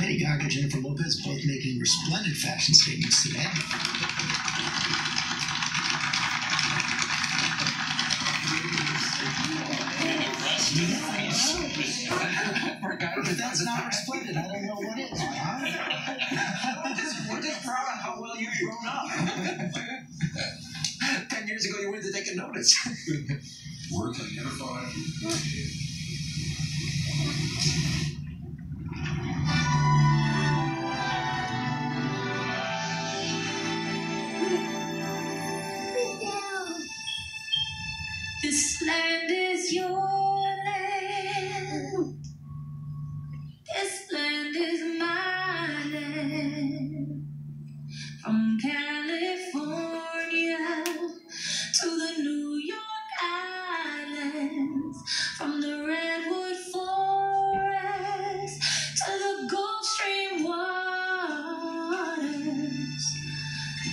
Lady Gaga and Jennifer Lopez both making resplendent fashion statements today. Yeah. well, you're grown up. Ten years ago, you wouldn't have taken notice. Work I never thought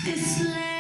This land.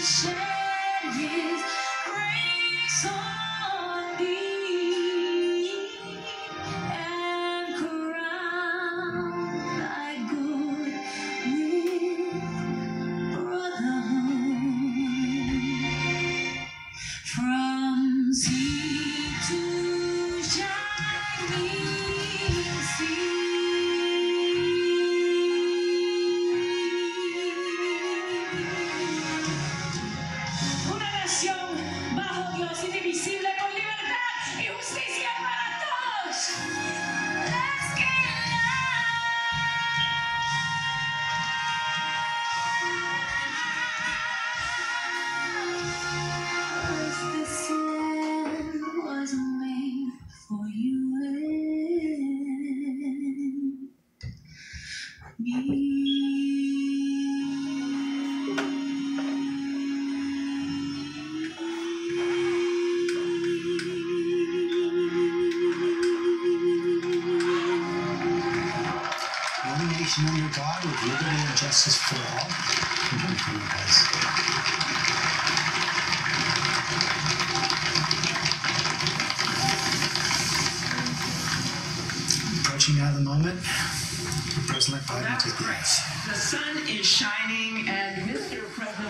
shine. We're with liberty and justice for all. Approaching the moment. President Biden, the The sun is shining, and Mr. President.